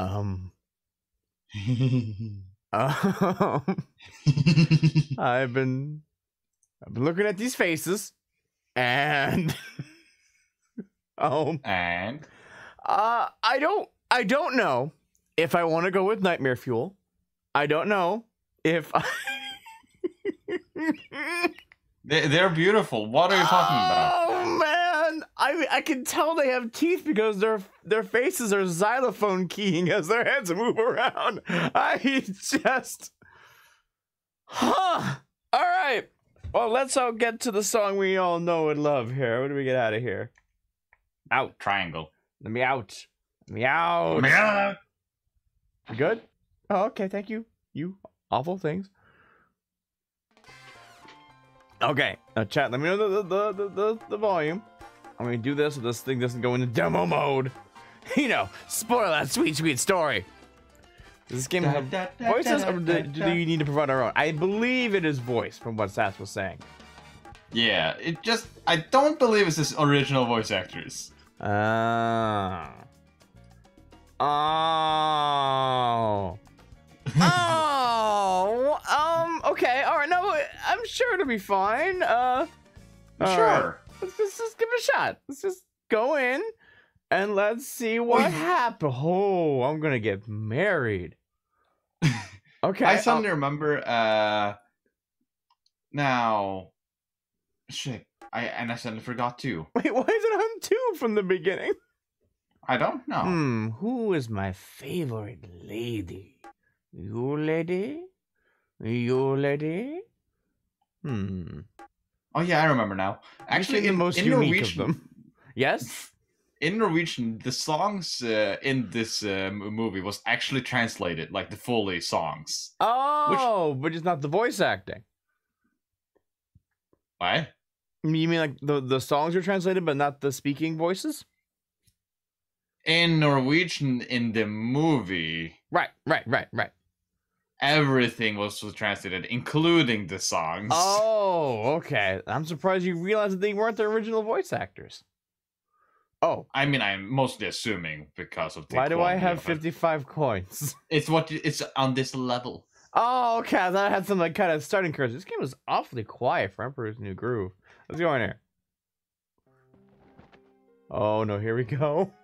Um. Um. I've been, I've been looking at these faces, and um, and uh, I don't, I don't know if I want to go with Nightmare Fuel. I don't know if. I... they, they're beautiful. What are you talking about? Oh man, I I can tell they have teeth because their their faces are xylophone keying as their heads move around. I just, huh? All right. Well, let's all get to the song we all know and love here. What do we get out of here? Out. Triangle. Let me out. Let me out. Yeah. You Good. Oh, okay. Thank you. You awful things. Okay, now chat. Let me know the the the the, the volume. I'm gonna do this so this thing doesn't go into demo mode. You know, spoil that sweet sweet story. Does this game have voices, or do, do you need to provide our own? I believe it is voice, from what Sass was saying. Yeah, it just I don't believe it's his original voice actors. Ah. Oh. oh. Um. Okay. All right. No, I'm sure it'll be fine. Uh. all sure. Let's just, just give it a shot. Let's just go in and let's see what Well, happens. Oh, I'm gonna get married. Okay. I suddenly remember uh now shit. I and I suddenly forgot too. wait, why is it on two from the beginning? I don't know. Hmm. Who is my favorite lady? You lady? You lady? Hmm. Oh yeah, I remember now. Actually, in, the most in unique Norwegian, of them. Yes. in Norwegian, the songs uh, in this uh, movie was actually translated, like the fully songs. Oh, which... but it's not the voice acting. Right? You mean like the the songs are translated, but not the speaking voices? In Norwegian, in the movie, Right, right, right, right. Everything was translated, including the songs. Oh, okay. I'm surprised you realized that they weren't the original voice actors. Oh, I mean, I'm mostly assuming because of the. why do I have of it. 55 coins? It's what you- it's on this level. Oh, okay. I thought I had some like kind of starting curves. This game was awfully quiet for Emperor's New Groove. Let's go in here. Oh no, here we go.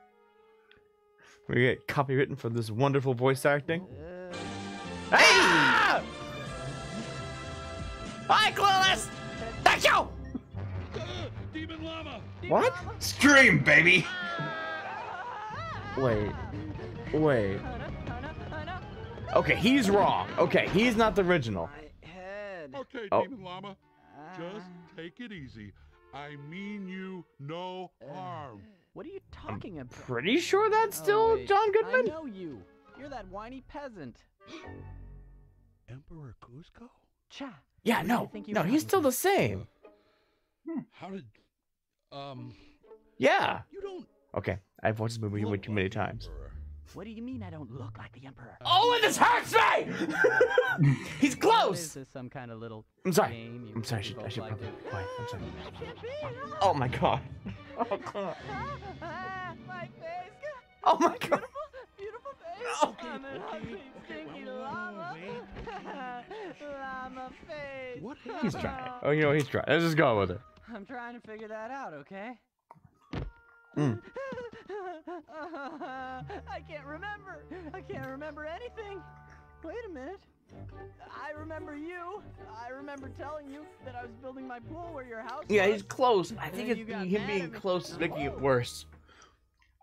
We get copywritten for this wonderful voice acting. Ah! Hi, Clueless! Thank you! Demon llama! What? Scream, baby! Wait. Wait. Okay, he's wrong. Okay, he's not the original. My head. Okay, Oh. Demon llama, just take it easy. I mean you no harm. What are you talking about? Pretty sure that's Oh, still wait. John I Goodman. know you. You're that whiny peasant. Emperor Kuzco? Cha. Yeah, no, you think you no, he's still the same. How did um Yeah. you don't Okay, I've watched this movie way too many times. What do you mean I don't look like the emperor? Oh, and this hurts me. he's What, Is close. this some kind of little I'm sorry. game I'm sorry. I should, I should like probably be quiet. I'm sorry. I can't be it. Oh my god. Oh god. My face. Oh my god. Beautiful, beautiful. Oh. I'm an ugly, stinky Whoa, whoa, llama. llama face. What He's trying. Oh, you know he's trying. Let's just go with it. I'm trying to figure that out, okay? Mm. I can't remember. I can't remember anything. Wait a minute. I remember you. I remember telling you that I was building my pool where your house Yeah, was. he's close. I think it's him being close is making it worse.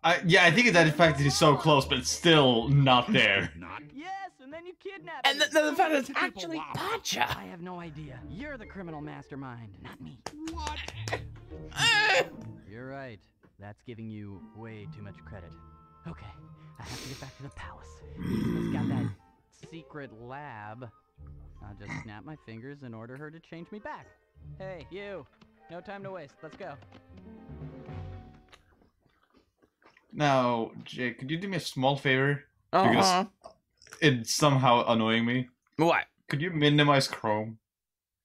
I, yeah, I think that the fact that he's so close, but it's still not there. Not Yes, and then you kidnapped And me. the, the fact that it's actually laugh. Pacha. I have no idea. You're the criminal mastermind, not me. what? You're right. That's giving you way too much credit. Okay, I have to get back to the palace. Yzma's got that secret lab. I'll just snap my fingers and order her to change me back. Hey, you. No time to waste. Let's go. Now, Jake, could you do me a small favor? Uh-huh. It's somehow annoying me. What? Could you minimize Chrome?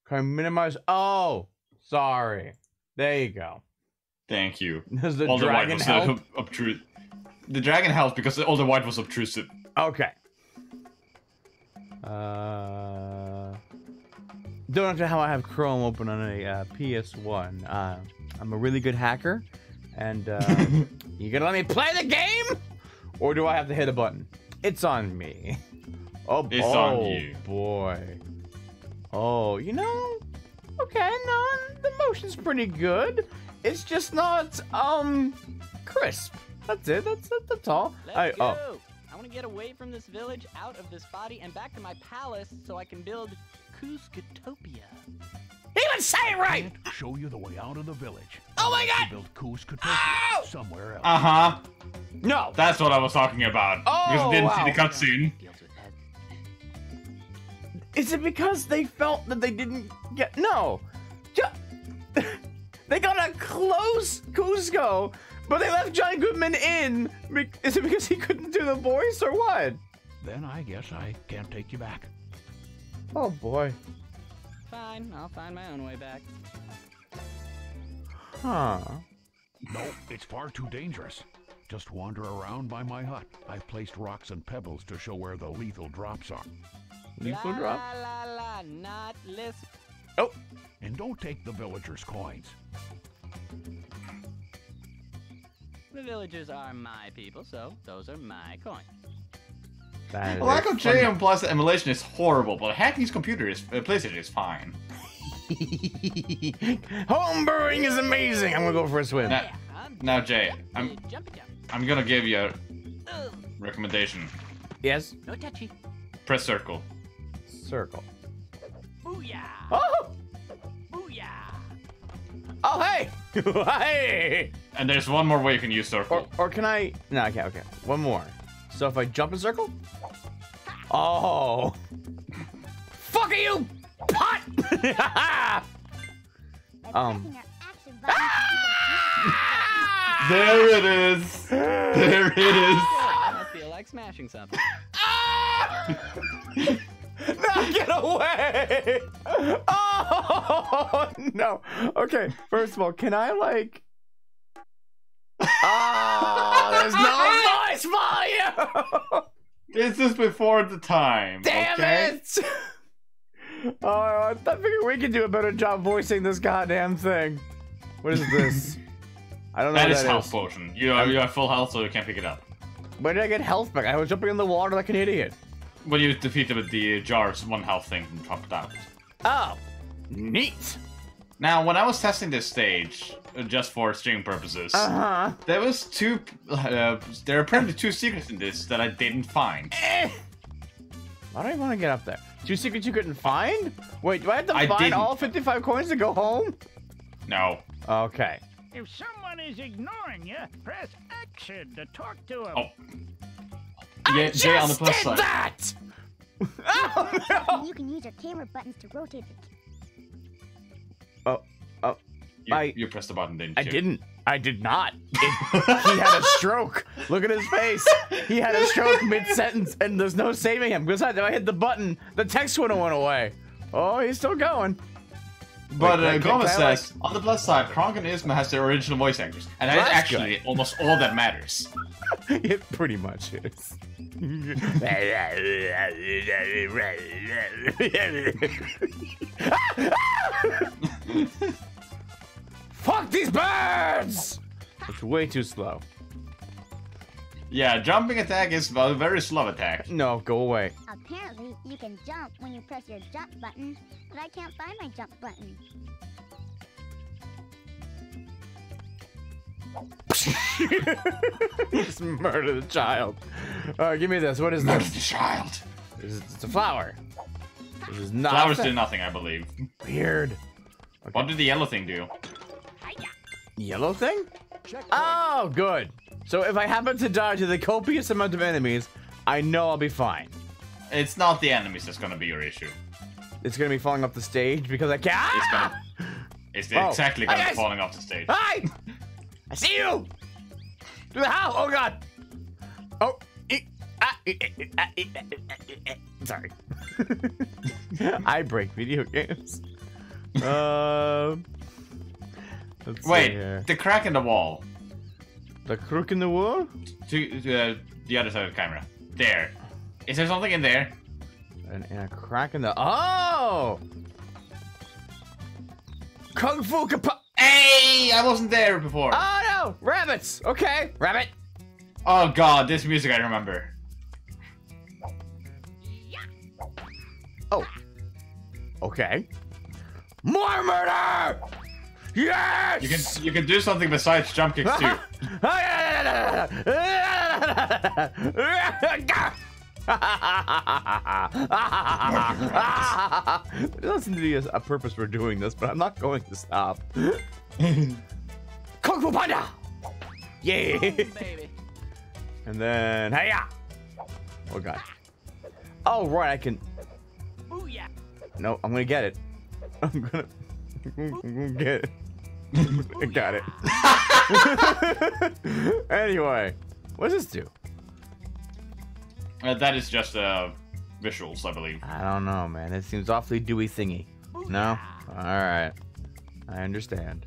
Can I minimize? Oh, sorry. There you go. Thank you. Does the all the white dragon was help? uh, obtrusive. The dragon helped because all the white was obtrusive. Okay. Uh, don't know how I have Chrome open on a uh, PS1. Uh, I'm a really good hacker, and uh, you gonna let me play the game, or do I have to hit a button? It's on me. Oh, It's oh, on you. boy. Oh, you know, okay, no, the motion's pretty good. It's just not um crisp. That's it. That's that's, that's all. Let's I, go. oh, I want to get away from this village, out of this body, and back to my palace so I can build Kuzcotopia. He would say it right. Can't show you the way out of the village. Oh my To God! build Kuzcotopia Ow! somewhere else. Uh huh. No. That's what I was talking about. because Oh, I didn't wow. see the cutscene. Deals with that. Is it because they felt that they didn't get no? Ju- they got a close Kuzco, but they left John Goodman in. Is it because he couldn't do the voice or what? Then I guess I can't take you back. Oh boy. Fine, I'll find my own way back. Huh. No, it's far too dangerous. Just wander around by my hut. I've placed rocks and pebbles to show where the lethal drops are. Lethal la, drop. La la la, not listen. Oh, And don't take the villagers' coins. The villagers are my people, so those are my coins. That A lack is of J on Plus emulation is horrible, but hacking's computer is uh, PlayStation is fine. Homebrewing is amazing. I'm gonna go for a swim. Now, Yeah, I'm now Jay, I'm. I'm gonna give you a recommendation. Yes. no touchy. Press circle. Circle. Booyah! Oh. Booyah! Oh hey. hey. And there's one more way you can use circle. Or or can I? No. Okay. Okay. One more. So if I jump in circle. Oh. Fuck you, pot. um. Ah! There it is. There it is. I feel like smashing something. Ah! No, get away! Oh no. Okay, first of all, can I like? Oh, there's no voice volume. This is before the time. Damn okay? it! Oh, I figured we could do a better job voicing this goddamn thing. What is this? I don't know That is that health is. potion. You are, you are full health, so you can't pick it up. Where did I get health back? I was jumping in the water like an idiot. When you defeated them with the jars, one health thing dropped out. Oh, neat. Now, when I was testing this stage, uh, just for stream purposes, Uh huh. there was two. Uh, there are apparently two secrets in this that I didn't find. Eh. Why do I want to get up there? Two secrets you couldn't find? Wait, do I have to I find didn't. all 55 coins to go home? No. Okay. If someone is ignoring you, press action to talk to him. Oh. Yeah, I Jay, on the just plus did side. that! oh, no! You can use your camera buttons to rotate the Oh, oh, you, I- you pressed the button, didn't I you? didn't. I did not. It- he had a stroke. Look at his face. He had a stroke mid-sentence, and there's no saving him. Besides, if I hit the button, the text would have went away. Oh, he's still going. But Wait, uh, Gomez like- says, on the plus side, Kronk and Yzma has their original voice actors. And that is That's actually almost all that matters. it pretty much is. Fuck these birds! It's way too slow. Yeah, jumping attack is a very slow attack. No, go away. Apparently, you can jump when you press your jump button, but I can't find my jump button. Just murder the child. Uh, give me this. What is Murder this? the child. This it's a flower. This is not Flowers do nothing, I believe. weird. What did the yellow thing do? Yellow thing? Oh, good. So if I happen to die to the copious amount of enemies, I know I'll be fine. It's not the enemies that's gonna be your issue. It's gonna be falling off the stage because I can't. It's gonna. It's Oh. exactly gonna be falling off the stage. Hi! I see you! To the house! Oh god! Oh! ah, Sorry. I break video games. Um. let's Wait, the crack in the wall. The crook in the wall? To, to uh, the other side of the camera. There. Is there something in there? And, and a crack in the. Oh! Kung Fu Kapa. Hey, I wasn't there before. Oh no! Rabbits! Okay, rabbit! Oh god, this music I remember. Oh. Okay. More murder! Yes! You can you can do something besides jump kicks too. there doesn't seem to be a, a purpose for doing this, but I'm not going to stop. Kung Fu Panda! Yeah! baby. And then, hey Oh god. Oh right, I can. Booyah! No, I'm gonna get it. I'm gonna, I'm gonna get it. I got it. anyway, what does this do? Uh, that is just uh, visuals, I believe. I don't know, man. It seems awfully dewy thingy. No? Alright. I understand.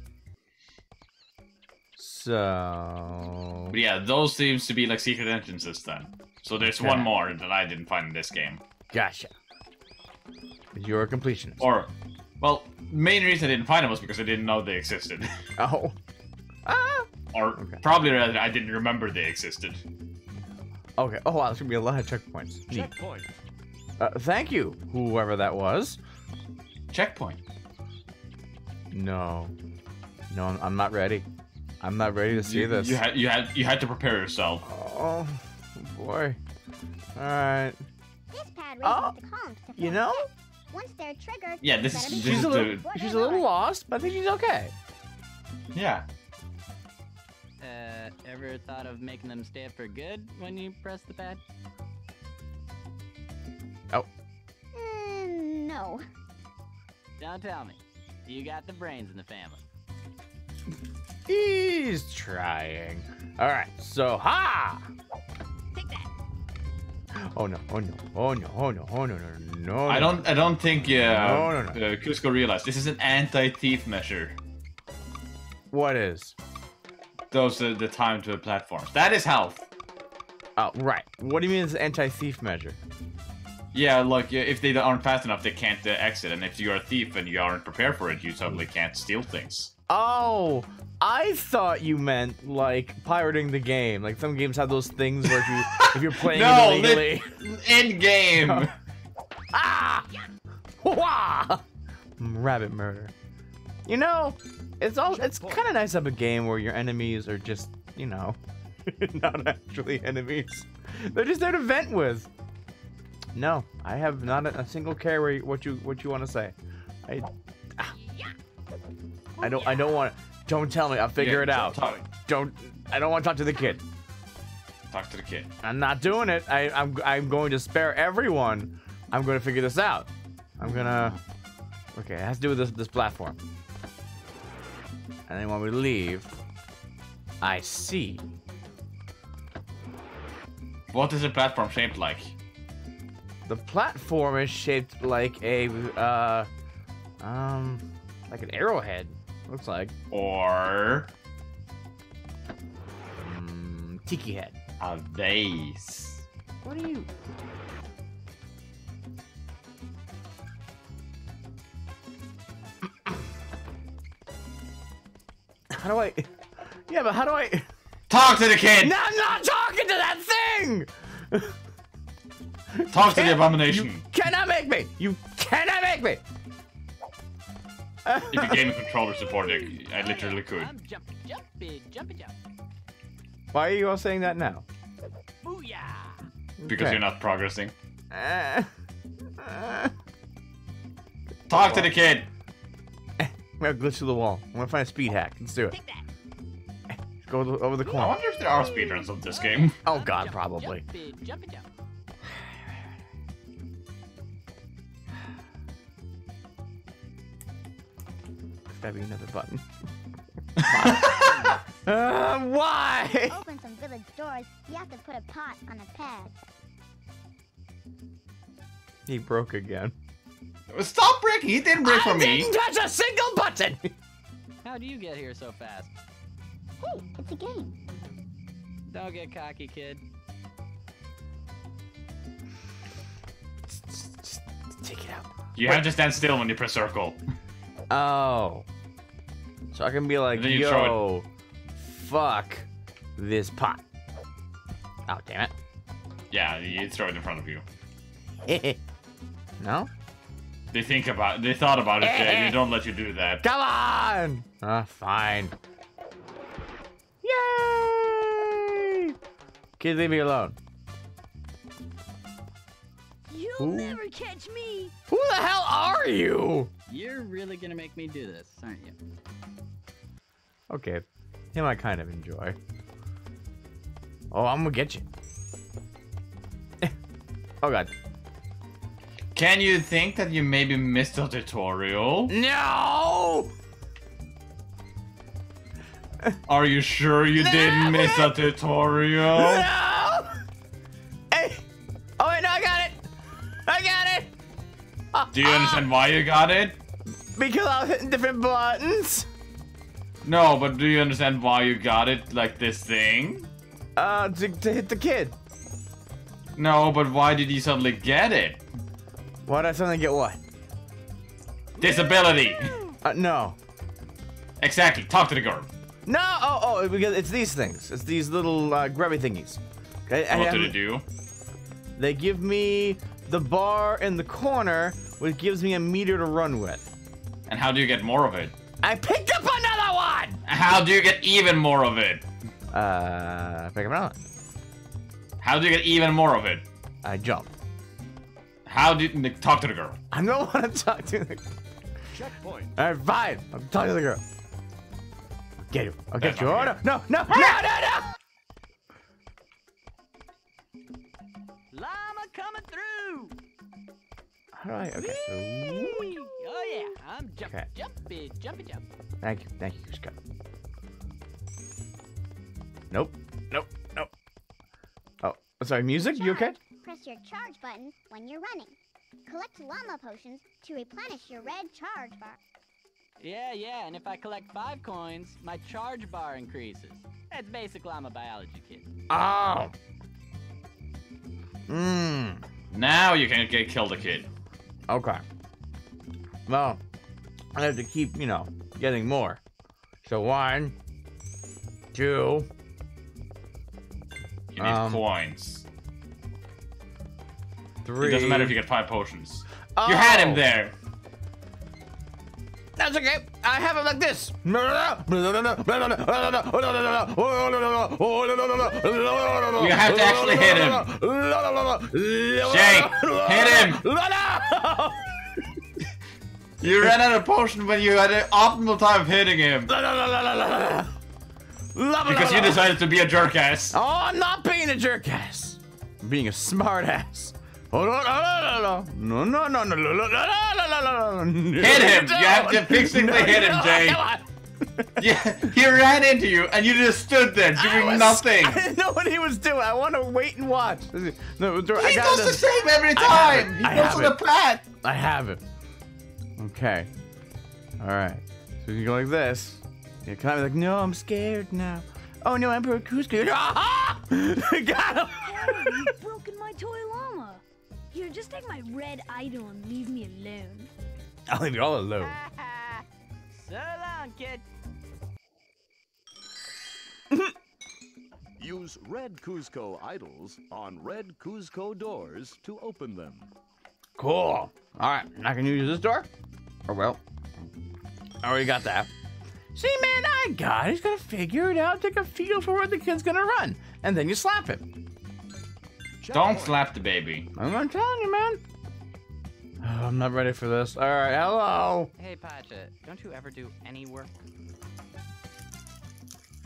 So. But yeah, those seems to be like secret entrances then. So there's Okay. one more that I didn't find in this game. Gotcha. You're a completionist. Or, well, main reason I didn't find them was because I didn't know they existed. Oh. Ah! or Okay. probably rather, I didn't remember they existed. Okay. Oh, wow. There's gonna be a lot of checkpoints. Checkpoint. Uh, thank you, whoever that was. Checkpoint. No. No, I'm, I'm not ready. I'm not ready to see you, this. You had you had you had to prepare yourself. Oh, boy. Alright. This pad raises Oh, the columns to You know, tilt. Once they're triggered, Yeah, this is- be this she's a, little, the- she's a little lost, but I think she's okay. Yeah. Uh, ever thought of making them stay up for good when you press the pad? Mm, no. Don't tell me. You got the brains in the family. He's trying. Alright, so, ha! Oh no, oh no, oh no, oh no, oh no, no, no. I don't I don't think uh, No, no, no. Uh, Kuzco realized this is an anti-thief measure. What is? Those are the time to a platform. That is health. Oh, right. What do you mean it's anti-thief measure? Yeah, like if they aren't fast enough, they can't uh, exit. And if you're a thief and you aren't prepared for it, you totally can't steal things. Oh, I thought you meant like pirating the game. Like some games have those things where if you if you're playing No, it illegally. In game. ah! Wah! Rabbit murder. You know, it's all it's kind of nice to have a game where your enemies are just, you know, not actually enemies. They're just there to vent with. No, I have not a, a single care what you what you want to say. I. I don't I don't want don't tell me. I'll figure Yeah, it out. Talk, Don't I don't want to talk to the kid. talk to the kid. I'm not doing it. I, I'm I'm going to spare everyone. I'm going to figure this out. I'm gonna. Okay, it has to do with this this platform. And then when we leave, I see. What is the platform shaped like? The platform is shaped like a uh, um, like an arrowhead. Looks like Or mm, tiki head. a vase? What are you? How do I? Yeah, but how do I? Talk to the kid. No, I'm not talking to that thing. Talk to the Can't- abomination. You cannot make me. You cannot make me. If you gaming controller supported, I literally could. Jump. Why are you all saying that now? Booyah! Because Okay. you're not progressing. Uh, uh, Talk to the kid. I'm gonna glitch through the wall. I'm gonna find a speed hack. Let's do it. Go over the- corner. I wonder if there are speedruns of this game. Oh I'm God, jumping, probably. Gotta be another button. uh, why? Open some village doors, you have to put a pot on a pad. He broke again. Stop breaking. He didn't break for I me. didn't touch a single button. How do you get here so fast? Hey, it's a game. Don't get cocky, kid. Just take it out. You have to stand still when you press circle. Oh. So I can be like, And then you throw yo, fuck this pot. Oh, damn it. Yeah, you throw it in front of you. no? They think about, they thought about it, Jay. They don't let you do that. Come on! Ah, fine. Yay! Kids, leave me alone. You'll Who? never catch me. Who the hell are you? You're really gonna make me do this, aren't you? Okay, him I kind of enjoy. Oh, I'm gonna get you. oh god. Can you think that you maybe missed a tutorial? No! Are you sure you didn't miss a tutorial? No! Hey! Oh wait, no, I got it! I got it! Uh, Do you understand why you got it? Because I was hitting different buttons. No, but do you understand why you got it like this thing? Uh, to, to hit the kid. No, but why did you suddenly get it? Why'd I suddenly get what? Disability! Uh, no. Exactly, talk to the girl. No! Oh, oh, because it's these things. It's these little uh, grubby thingies. Okay, What did it do? They give me the bar in the corner, which gives me a meter to run with. And how do you get more of it? I picked up another one! How do you get even more of it? Uh, pick up another one. How do you get even more of it? I jump. How do you talk to the girl? I don't want to talk to the. Checkpoint. All right, fine. I'm talking to the girl. I'll get you. I'll get you. Oh, no, no, no, no, no, no! Llama coming through! How do I? Okay, so. Oh yeah, I'm jumping, Okay. jumpy, jumpy, jump. Thank you, thank you, Scott. Nope, nope, nope. Oh, sorry, music? You okay? Charge. Press your charge button when you're running. Collect llama potions to replenish your red charge bar. Yeah, yeah, and if I collect five coins, my charge bar increases. That's basic llama biology, kid. Oh. Mmm. Now you can get kill the kid. Okay. Well, I have to keep, you know, getting more. So one, two, You need Um, coins. three. It doesn't matter if you get five potions. You had him Oh, there. That's okay. I have it like this. You have to actually hit him. Jake, hit him. You ran out of potion when you had an optimal time of hitting him. Because you decided to be a jerk ass. Oh, I'm not being a jerk ass. I'm being a smart ass. No, no, no, no, Hit him! You have to fixingly hit him, Jay. yeah, he ran into you, and you just stood there doing I was, nothing. I didn't know what he was doing. I want to wait and watch. No, he does this. the same every time. He goes on the path. I have it. Okay. All right. So you go like this. You kind of like, no, I'm scared now. Oh no, Emperor Kuzco. Ah! Got him. You've broken my toy llama. Here, just take my red idol and leave me alone. I'll leave you all alone. so long, kid. Use red Kuzco idols on red Kuzco doors to open them. Cool. All right, I can you use this door. Or well, I already got that. See, man, I got it. He's gonna figure it out. Take a feel for where the kid's gonna run, and then you slap him. Don't slap the baby. I'm, I'm telling you, man. Oh, I'm not ready for this. All right, hello. Hey, Pacha, don't you ever do any work?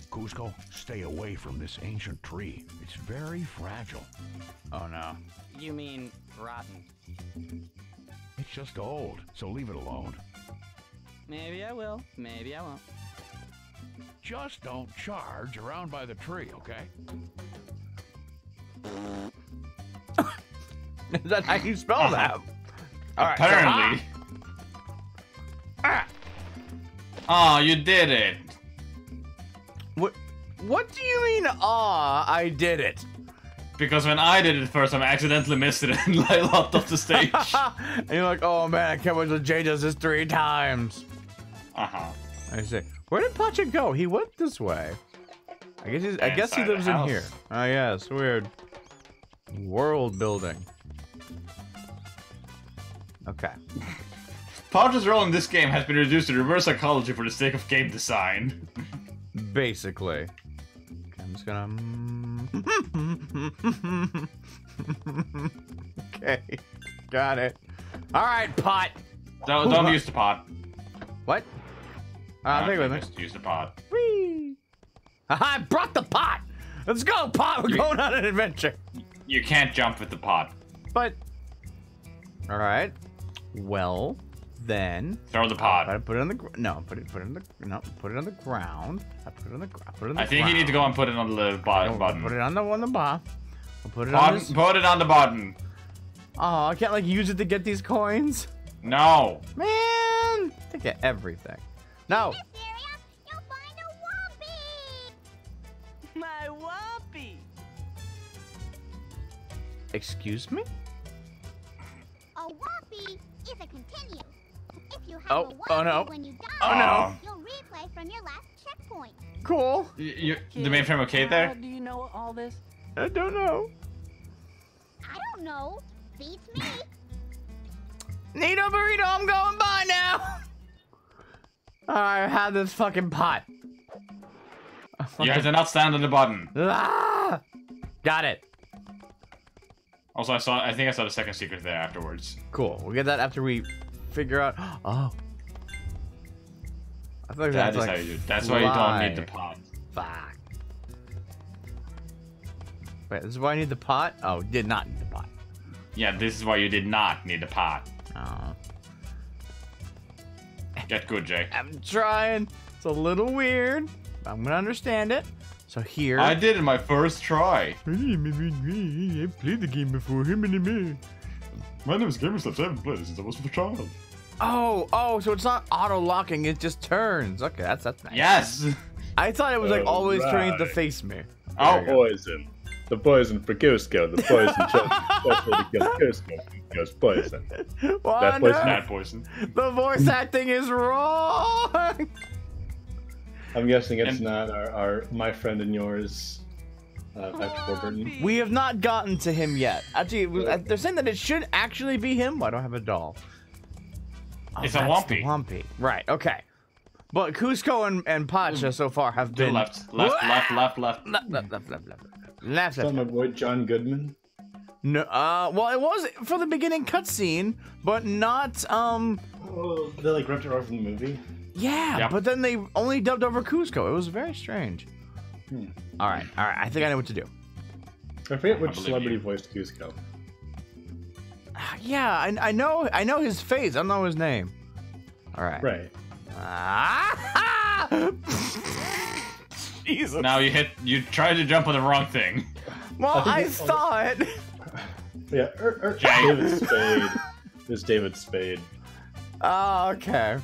Kuzco, stay away from this ancient tree. It's very fragile. Oh no. You mean rotten? It's just old, so leave it alone. Maybe I will, maybe I won't. Just don't charge around by the tree, okay? Is that how you spell that? All right, so- Apparently. Ah! Oh, you did it. What? What do you mean? Ah, I did it. Because when I did it first time, I accidentally missed it and I lopped off the stage. and you're like, oh man, I can't wait till Jay does this three times. Uh huh. I say, where did Pacha go? He went this way. I guess he's, I guess he lives in here. Oh yeah, it's weird. World building. Okay. Podge's role in this game has been reduced to reverse psychology for the sake of game design. Basically. Okay, I'm just gonna. okay, got it. All right, pot. Don't, don't use the pot. What? Uh, Uh, take it with me. just Use the pot. Whee! I brought the pot. Let's go, pot. We're You- going on an adventure. You can't jump with the pot. But. All right. Well, then. Throw the I pot. put it on the gr- no. Put it. Put it on the no. Put it on the ground. I put it on the ground. Put it on the I think you need to go and put it on the bottom I'll button. Put it on the on the bar. I'll put it on Bottom- this. Put it on the button. Oh, I can't like use it to get these coins. No. Man, to get everything. No. Excuse me. A Whompy is a continue. If you have Oh, a Whompy oh no. when you die, Oh no. you'll replay from your last checkpoint. Cool. Y- You, the mainframe okay How there? do you know all this? I don't know. I don't know. Beats me. Nito burrito, I'm going by now. I have this fucking pot. You have to not stand on the button. Ah! Got it. Also, I saw. I think I saw the second secret there afterwards. Cool. We'll get that after we figure out. Oh. I thought That that's is like how you do. it. That's why you don't need the pot. Fuck. Wait, this is why I need the pot? Oh, did not need the pot. Yeah, this is why you did not need the pot. Oh. Get good, Jay. I'm trying. It's a little weird. but I'm gonna understand it. So here. I did it my first try. I played the game before. Him and me. My name is Gamerslaps. I haven't played it since I was a child. Oh, oh, so it's not auto locking, it just turns. Okay, that's that's nice. Yes. I thought it was like always turning to face me. Oh, Poison. The poison for Kuzco. The poison chosen especially to kill Kuzco. Goes poison. Wanda, poison- Bad poison. the voice acting is wrong. I'm guessing it's And- not our, our my friend and yours, uh, Patrick Warburton. We have not gotten to him yet. Actually, it was- uh, they're saying that it should actually be him. I don't have a doll. Oh, It's a Wumpy. Wumpy. Right. Okay. But Kuzco and, and Pacha so far have been left, left, left, left, left. left, left, left, left, left, left, Is that left. my boy John Goodman? No, uh, well, it was for the beginning cutscene, but not, um, Oh, they like ripped it off from the movie. Yeah. Yep. But then they only dubbed over Kuzco. It was very strange. Hmm. All right, all right. I think I know what to do. I forget which believe celebrity you. voiced Kuzco. Yeah, I, I know, I know his face. I don't know his name. All right. Right. Ah! Jesus. Now you hit. You tried to jump on the wrong thing. Well, I I think it- thought. Yeah, er, er, David Spade. It's David Spade. Oh, okay.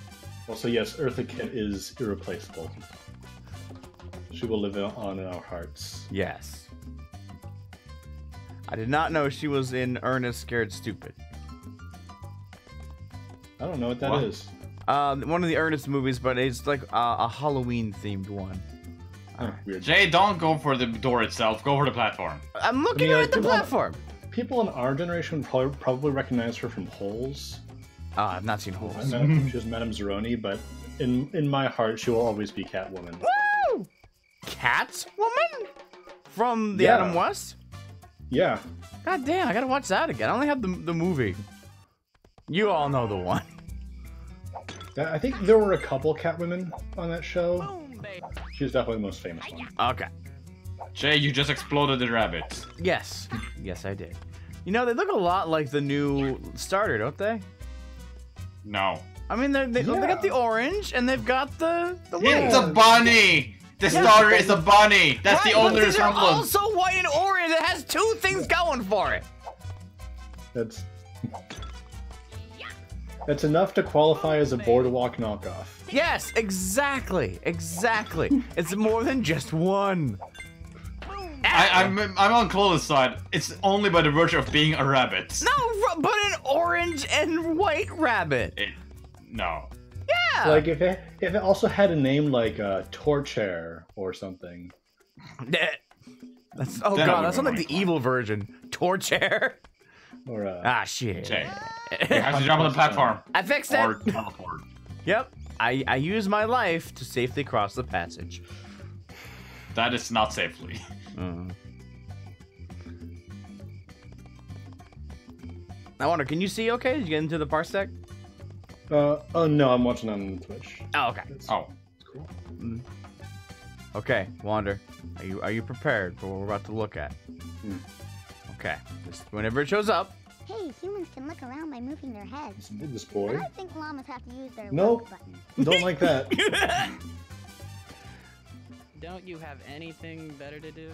Also, yes, Eartha Kitt is irreplaceable. She will live on in our hearts. Yes. I did not know she was in Ernest Scared Stupid. I don't know what that is. What? Um, one of the Ernest movies, but it's like uh, a Halloween themed one. Huh, weird. Jay, don't go for the door itself. Go for the platform. I'm looking mean, at like, the people on- platform. People in our generation probably, probably recognize her from Holes. Oh, I've not seen I Holes. know she was Madame Zeroni, but in in my heart, she will always be Catwoman. Woo! Catwoman from the Yeah. Adam West. Yeah, God damn, I gotta watch that again. I only have the the movie. You all know the one. I think there were a couple Catwomen on that show. Boom, baby. She was definitely the most famous one. Okay. Jay, you just exploded the rabbit. Yes. Yes, I did. You know, they look a lot like the new starter, don't they? No. I mean, they they, they got the orange and they've got the the white. It's a bunny. The Yeah. starter is a bunny. That's Right, the only but these are resemblance. also white and orange. It has two things going for it. That's that's enough to qualify as a boardwalk knockoff. Yes, exactly, exactly. it's more than just one. I, I'm I'm on Chloe's side. It's only by the virtue of being a rabbit. No, but an orange and white rabbit. It, no. Yeah. Like if it if it also had a name like uh, Torchair or something. That's, oh Then god, would that's go not like the evil version. Torchair. Or uh, Ah shit. Jay. You have to jump on the platform. I fixed Or it. teleport. Yep. I I use my life to safely cross the passage. That is not safely. Mm. I wonder, can you see okay? Did you get into the parsec? uh, oh no, I'm watching on Twitch. Oh, okay. It's, Oh. it's cool. Okay, Wander. Are you are you prepared for what we're about to look at? Hmm. Okay. Just whenever it shows up. Hey, humans can look around by moving their heads. This, this But boy. I think llamas have to use their Nope. button. Don't like that. Don't you have anything better to do?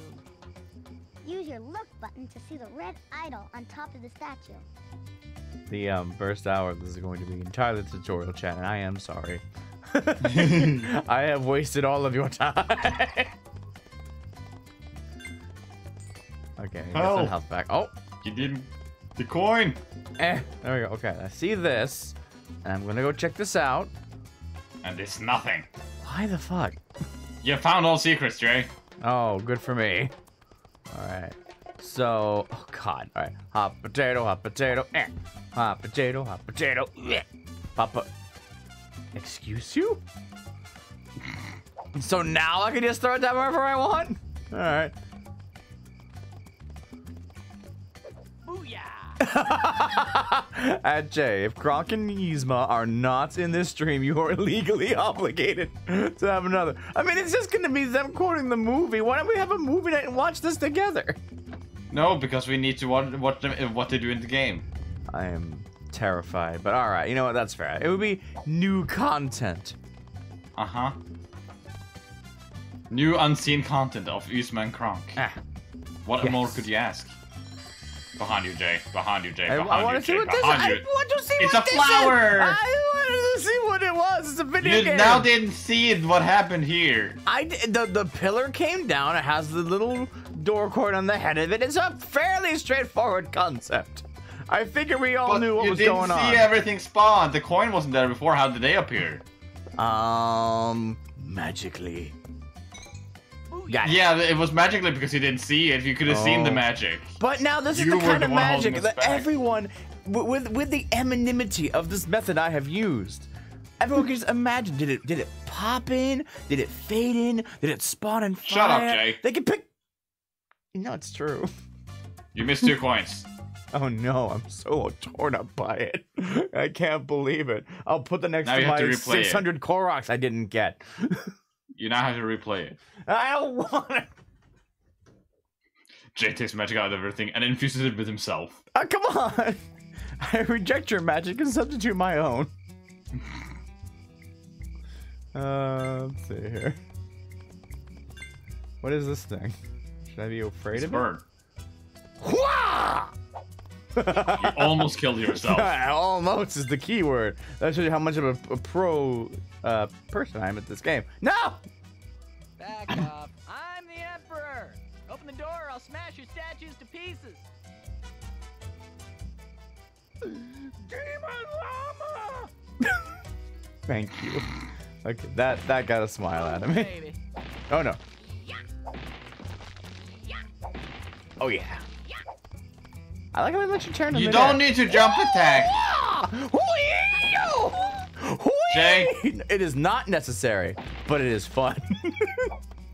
Use your look button to see the red idol on top of the statue. The um first hour this is going to be entirely tutorial chat, and I am sorry. I have wasted all of your time. okay, get some Help. health back. Oh, You didn't. The coin. eh, there we go. Okay, I see this, and I'm gonna go check this out. And it's nothing. Why the fuck? You found all secrets, Jay. Oh, good for me. All right. So, oh god. All right. Hot potato, hot potato. Eh. Hot potato, hot potato. Eh. Papa. Excuse you? So now I can just throw it down wherever I want? All right. At Jay, if Kronk and Yzma are not in this stream, you are legally obligated to have another. I mean, it's just gonna be them quoting the movie. Why don't we have a movie night and watch this together? No, because we need to watch, watch them, uh, what they do in the game. I am terrified, but all right. You know what? That's fair. It would be new content. Uh huh. New unseen content of Usman Kronk. Ah, What yes. more could you ask? Behind you, Jay. Behind you, Jay. I, Behind I you, want to see Jay. what this. Behind I want to see It's what a this flower! Is. I wanted to see what it was. It's a video You game. now didn't see it, what happened here. I the the pillar came down. It has the little door cord on the head of it. It's a fairly straightforward concept. I figure we all But knew what was going on. you didn't see everything spawn. The coin wasn't there before. How did they appear? Um, magically. Got it. Yeah, it was magically because you didn't see it. You could have seen the Oh. magic. But now this is the kind the of magic that back. everyone, with with the anonymity of this method I have used, everyone can just imagine. Did it did it pop in? Did it fade in? Did it spawn in fire? Shut up, Jay. They can pick. No, it's true. You missed two coins. Oh no, I'm so torn up by it. I can't believe it. I'll put the next Now to my to replay it. 600 Koroks I didn't get. You now have to replay it. I don't want it. Jay takes magic out of everything and infuses it with himself. Oh, come on. I reject your magic and substitute my own. Uh, let's see here. What is this thing? Should I be afraid It's of bird. it? Wah! You almost killed yourself. Almost is the key word. That shows you how much of a, a pro uh, person I am at this game. No! Back up. I'm the Emperor. Open the door or I'll smash your statues to pieces. Demon Llama! Thank you. Okay, that that got a smile out of me. Oh no. Oh yeah. I like how they let you turn. in You don't need to jump attack. Jay. It is not necessary, but it is fun.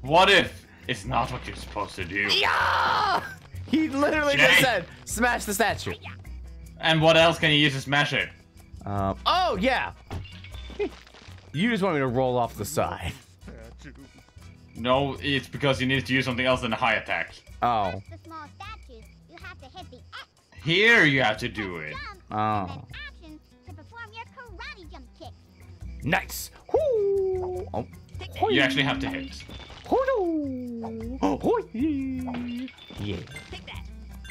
What if it's not what you're supposed to do? yeah! He literally just said, "Smash the statue." And what else can you use to smash it? Um. Oh yeah. You just want me to roll off the side. No, it's because you needed to use something else than a high attack. Oh. Here you have to do it. Oh. and action to perform your karate jump kick. Nice. Whoo! Oh. You actually have to hit. Hoo-doo. Hoo-yee. Yeah.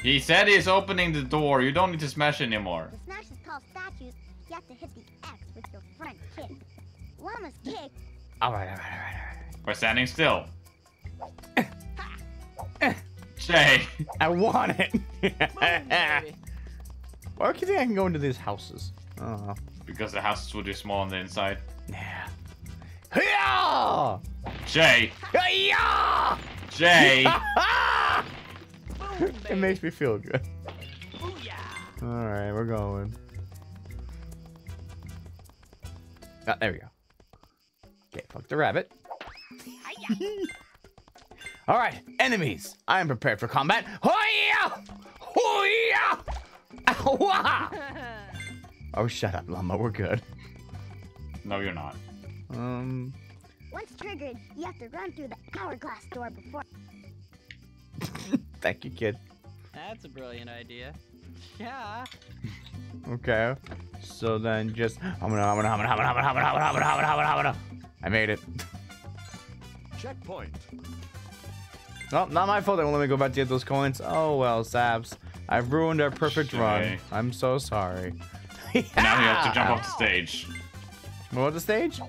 He said he's opening the door. You don't need to smash anymore. To smash the tall statues, you have to hit the X with your front kick. Llama's kick All right. All right. All right. All right. By standing still. Jay. I want it. baby. Why do you think I can go into these houses? Oh. Because the houses will be small on the inside. Yeah. Yeah! Jay. Yeah! Jay. Boom, it makes me feel good. Booyah. All right, we're going. Ah, there we go. Okay, fuck the rabbit. All right, enemies. I am prepared for combat. Hoya! Hoya! Ow! Oh, shut up, Llama. We're good. No, you're not. Um. Once triggered, you have to run through the hourglass door before. Thank you, kid. That's a brilliant idea. Yeah. Okay. So then just I made it. Checkpoint. Well, not my fault. They won't let me go back to get those coins. Oh well, Sabs. I've ruined our perfect run. I'm so sorry. Now you have to jump off the stage. What the stage?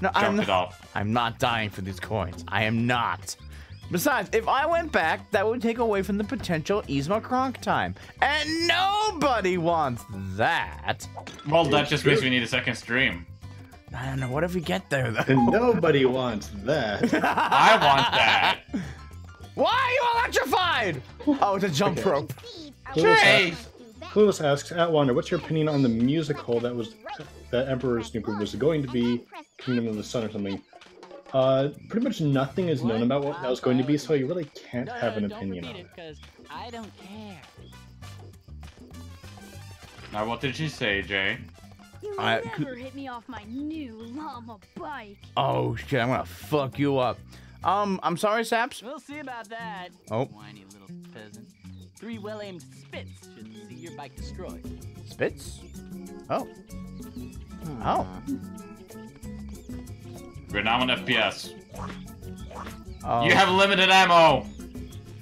No, Jump I'm it not, off. I'm not dying for these coins. I am not. Besides, if I went back, that would take away from the potential Yzma Kronk time. And nobody wants that. Well, that just means we need a second stream. I don't know. What if we get there, though? And nobody wants that. I want that. Why are you electrified? Oh, it's a jump Okay. rope. Speed, Clueless Jay! asks, Clueless asks, at Wander, what's your opinion on the musical that was that Emperor's New Groove was going to be Kingdom of the Sun or something? Uh, pretty much nothing is known about what that was going to be, so you really can't No, have an don't opinion repeat on it, it. because I don't care. Now, what did she say, Jay? You I- never hit me off my new llama bike. Oh shit! I'm gonna fuck you up. Um, I'm sorry, Saps. We'll see about that. Oh. Whiny little peasant. Three well-aimed spits should see your bike destroyed. Spits. Oh. Oh. We're now on FPS. Oh. You have limited ammo.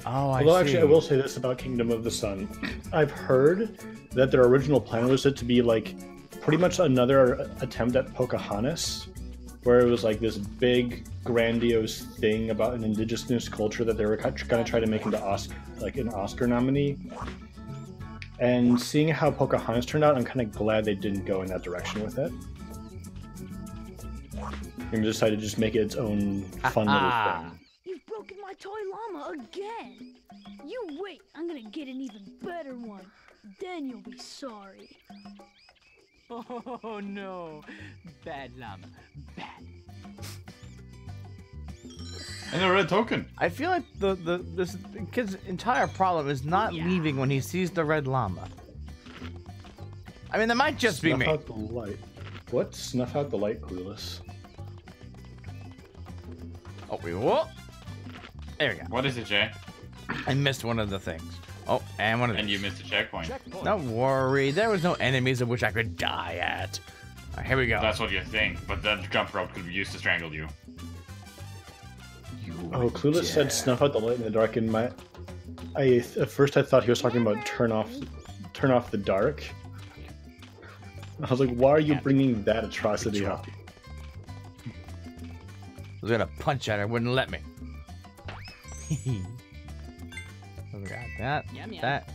Oh, I Although see. actually, I will say this about Kingdom of the Sun. I've heard that their original plan was it to be like pretty much another attempt at Pocahontas, where it was like this big, grandiose thing about an indigenous culture that they were going to try to make into Oscar, like an Oscar nominee. And seeing how Pocahontas turned out, I'm kind of glad they didn't go in that direction with it. And decided to just make it its own fun little Ah. thing. You've broken my toy llama again. You wait, I'm gonna get an even better one. Then you'll be sorry. Oh no. Bad llama. Bad. And a red token. I feel like the the this kid's entire problem is not Yeah. leaving when he sees the red llama. I mean, that might just be Snuff me. out the light. What? Snuff out the light, clueless. Oh, we whoa. There we go. What is it, Jay? I missed one of the things. Oh, and one of them. And you missed a checkpoint. Checkpoint. Don't worry, there was no enemies of which I could die at. All right, here we go. That's what you think, but the jump rope could be used to strangle you. Oh, Clueless said snuff out the light in the dark, and my, I at first I thought he was talking about turn off, turn off the dark. I was like, why are you bringing that atrocity up? I was gonna punch at her, wouldn't let me. So we got that, Yum, yum. that.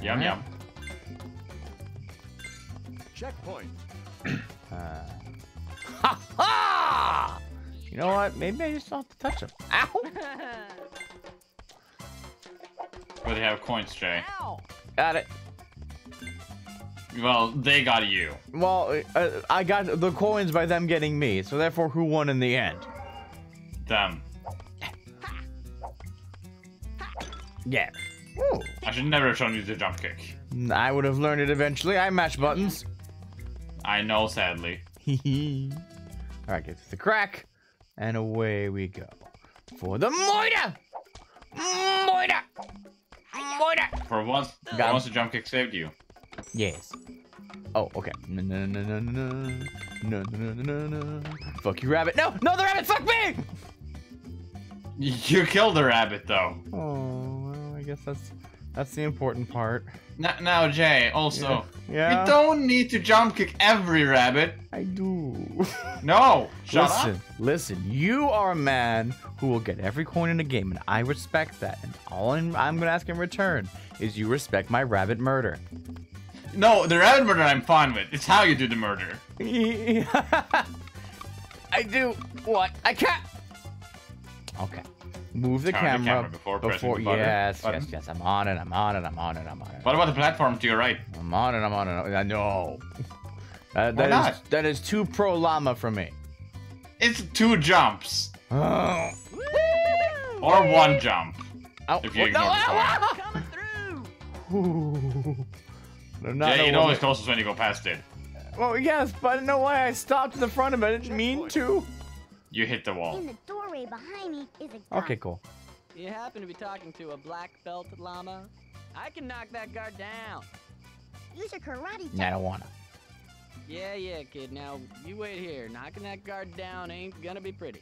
Yum and yum. Checkpoint. Uh, ha ha! You know what? Maybe I just don't have to touch him. Ow! But they have coins, Jay. Ow! Got it. Well, they got you. Well, uh, I got the coins by them getting me, so therefore, who won in the end? Them. Yeah. Ooh. I should never have shown you the jump kick. I would have learned it eventually. I mash buttons. I know, sadly. All right, get to the crack, and away we go for the moida. Moida. Moida. For once, Got for once the jump kick saved you. Yes. Oh, okay. No, no, no, no, no, no, no, no, no, no, no. Fuck you, rabbit. No, no, the rabbit. Fuck me. You killed the rabbit, though. Oh, well, I guess that's that's the important part. Now, now Jay, also, Yeah. you don't need to jump kick every rabbit. I do. No, shut listen, up. listen. You are a man who will get every coin in the game, and I respect that. And all I'm, I'm gonna ask in return is you respect my rabbit murder. No, the rabbit murder I'm fine with. It's how you do the murder. I do what I can't. Okay. Move the Turn the camera, camera before pressing the button- yes, button. yes, yes. I'm on it. I'm on it. I'm on it. I'm on it. What about the platform to your right? I'm on it. I'm on it. I know. That, Why that is not? that is too pro llama for me. It's two jumps. Oh. Or one jump. Oh, If you oh, ignore no, the Coming through! ah. They're not Yeah, you know it's closest when you go past it. Well, yes, but I didn't know why I stopped in the front of it. I didn't mean to. You hit the wall. In behind me is a guard. Okay, cool. You happen to be talking to a black belt llama? I can knock that guard down. Use your karate Nah, I don't wanna. Yeah, yeah, kid. Now, you wait here. Knocking that guard down ain't gonna be pretty.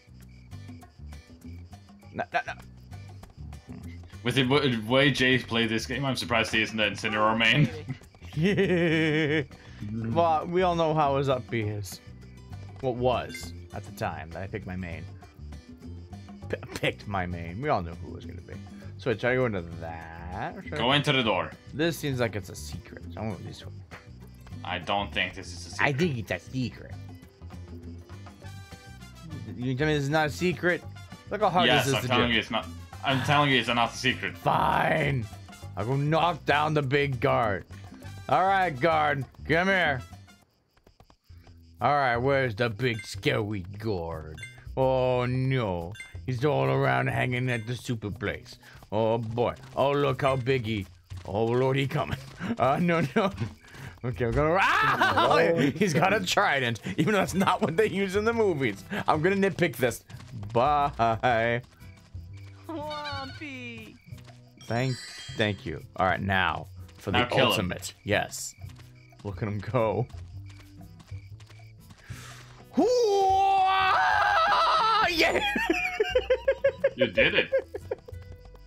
No, no, no. With the way Jay's played this game, I'm surprised he isn't the Incineroar main. well, we all know how his up B is. What was at the time that I picked my main. Picked my main. We all knew who it was gonna be. So should I go into that? Should I- Go into the door. This seems like it's a secret. I'm going this way. I don't think this is a secret. I think it's a secret. You tell me this is not a secret? Look how hard yes, this is I'm to telling do. you it's not. I'm telling you it's not a secret. Fine. I'll go knock down the big guard. All right, guard, come here. All right, where's the big scary guard? Oh no, he's all around hanging at the super place. Oh boy. Oh look how big he. Oh lord, he coming. Uh no no. Okay, I'm gonna. Ah! He's got a trident, even though that's not what they use in the movies. I'm gonna nitpick this. Bye. Whompy! Thank, thank you. All right, now for the Now kill him. ultimate. Yes. Look at him go. Hoo- Yeah. You did it.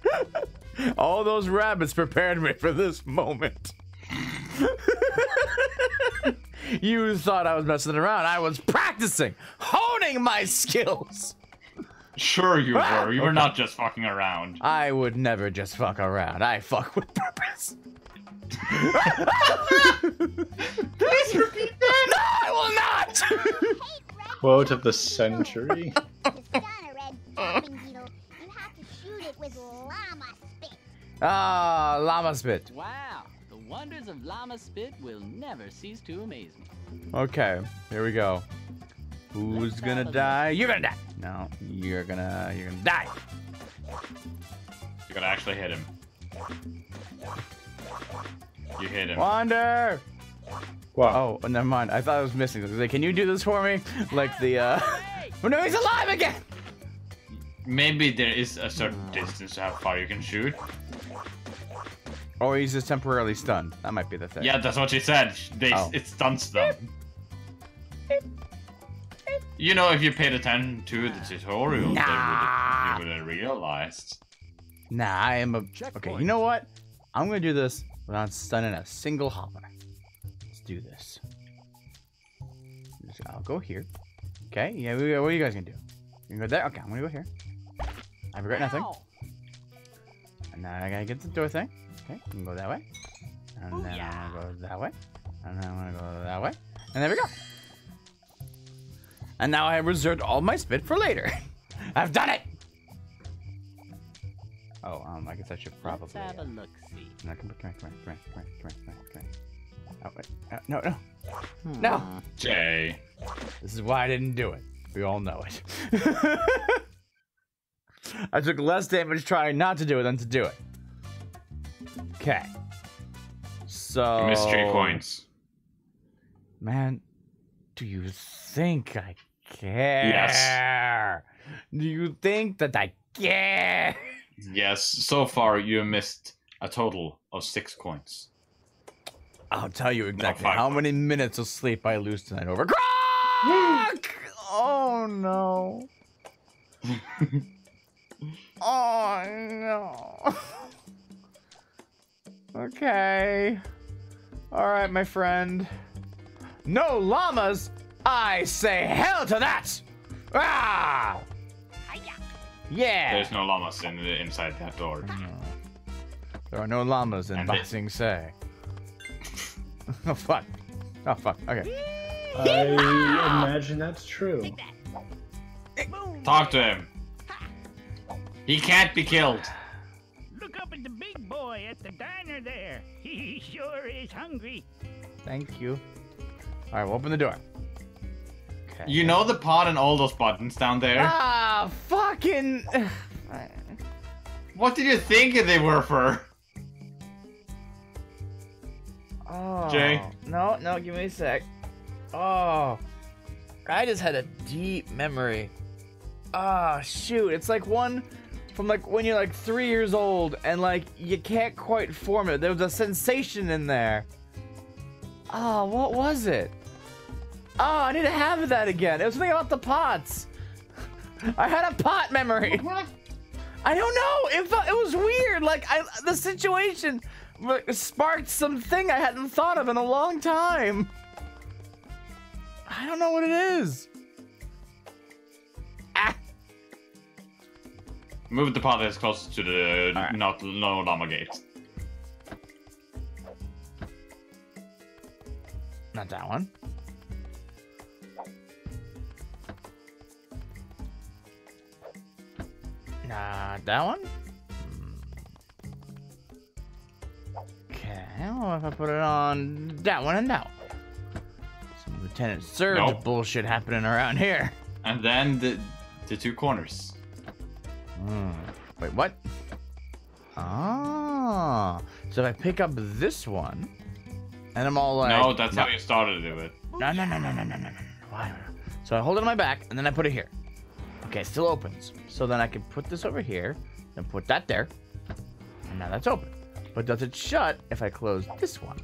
All those rabbits prepared me for this moment. you thought I was messing around. I was practicing, honing my skills. Sure you Ah! were. You were not just fucking around. I would never just fuck around. I fuck with purpose. Please repeat that. No, I will not. Quote of the century. To stun a red jumping beetle, you have to shoot it with llama spit. Ah, llama spit. Wow, the wonders of llama spit will never cease to amaze me. Okay, here we go. Who's Let's gonna die? You're gonna die. No, you're gonna you're gonna die. You gotta actually hit him. You hit him. Wander. Wow. Oh, never mind. I thought I was missing. I was like, can you do this for me? Like the uh. Oh no, he's alive again. Maybe there is a certain distance to how far you can shoot. Or he's just temporarily stunned. That might be the thing. Yeah, that's what she said. They, Oh. It stuns them. You know, if you paid attention to the tutorial, Nah. then you would have realized. Nah, I am a. Okay, you know what? I'm gonna do this without stunning a single hopper do this. I'll go here. Okay, yeah, what are you guys gonna do? You gonna go there? Okay, I'm gonna go here. I regret Ow. nothing. And now I gotta get the door thing. Okay, I'm gonna go that way. And Ooh, then yeah. I'm gonna go that way. And then I'm gonna go that way. And there we go. And now I have reserved all my spit for later. I've done it! Oh, um, I guess I should probably. Let's have a uh, look see. No, come here, come here, come here, come here, come here, come here. Oh, wait. Uh, no, no. No! Jay. This is why I didn't do it. We all know it. I took less damage trying not to do it than to do it. Okay. So. Mystery missed coins. Man, do you think I care? Yes. Do you think that I care? Yes, so far you missed a total of six coins. I'll tell you exactly five. how many minutes of sleep I lose tonight over Croc! oh no. oh no. okay. Alright, my friend. No llamas! I say hell to that! Ah! Yeah. There's no llamas in the, inside that door. There are no llamas in And Boxing Say. oh fuck. Oh fuck. Okay. I imagine that's true. Talk to him. He can't be killed. Look up at the big boy at the diner there. He sure is hungry. Thank you. All right, we'll open the door. Okay. You know the pot and all those buttons down there? Ah, fucking. What did you think they were for? Oh. Jay? No, no, give me a sec. Oh. I just had a deep memory. Ah, shoot. It's like one from like when you're like three years old and like you can't quite form it. There was a sensation in there. Oh, what was it? Oh, I need to have that again. It was something about the pots. I had a pot memory. I don't know. It felt, it was weird. Like I, the situation like, sparked something I hadn't thought of in a long time. I don't know what it is. Ah. Move the pot as close to the Alright. not no llama gate. Not that one. Not that one. Okay, well, if I put it on that one and that one. Some Lieutenant Surge Nope. bullshit happening around here. And then the the two corners. Hmm. Wait, what? Ah. So if I pick up this one, and I'm all like, no, that's how you started to do it. No, no, no, no, no, no, no, no. Why? So I hold it on my back, and then I put it here. Okay, it still opens. So then I can put this over here, and put that there, and now that's open. But does it shut if I close this one?